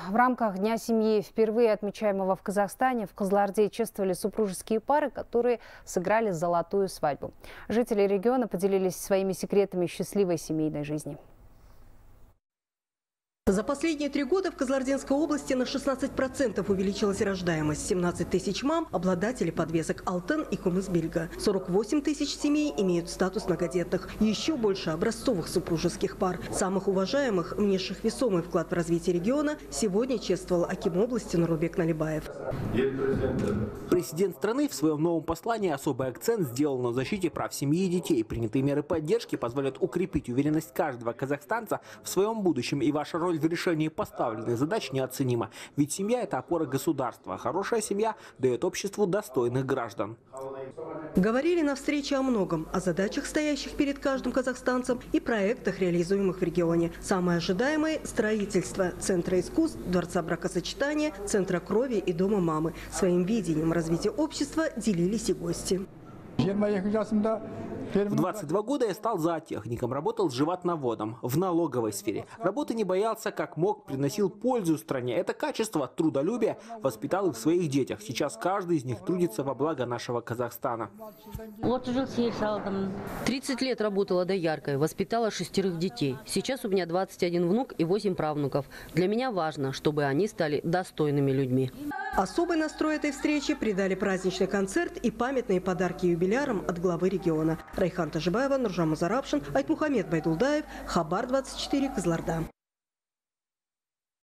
В рамках Дня семьи, впервые отмечаемого в Казахстане, в Козларде чествовали супружеские пары, которые сыграли золотую свадьбу. Жители региона поделились своими секретами счастливой семейной жизни. За последние три года в Козлардинской области на 16% увеличилась рождаемость. 17 тысяч мам – обладатели подвесок Алтен и Кумысбельга. 48 тысяч семей имеют статус многодетных. Еще больше образцовых супружеских пар. Самых уважаемых, внесших весомый вклад в развитие региона, сегодня чествовал Аким области Нурубек Налибаев. Президент страны в своем новом послании особый акцент сделал на защите прав семьи и детей. Принятые меры поддержки позволят укрепить уверенность каждого казахстанца в своем будущем. И ваша роль в решении поставленных задач неоценима. Ведь семья – это опора государства. А хорошая семья дает обществу достойных граждан. Говорили на встрече о многом, о задачах, стоящих перед каждым казахстанцем и проектах, реализуемых в регионе. Самое ожидаемое – строительство Центра искусств, Дворца бракосочетания, Центра крови и Дома мамы. Своим видением развития общества делились и гости. В 22 года я стал зоотехником, работал с животноводом в налоговой сфере. Работы не боялся, как мог, приносил пользу стране. Это качество, трудолюбие воспитал и в своих детях. Сейчас каждый из них трудится во благо нашего Казахстана. 30 лет работала дояркой, воспитала шестерых детей. Сейчас у меня 21 внук и 8 правнуков. Для меня важно, чтобы они стали достойными людьми. Особый настрой этой встречи придали праздничный концерт и памятные подарки юбилярам от главы региона. Райхан Тажибаева, Нуржан Мазарапшин, Айтмухамед Байдулдаев, Хабар 24, Кызларда.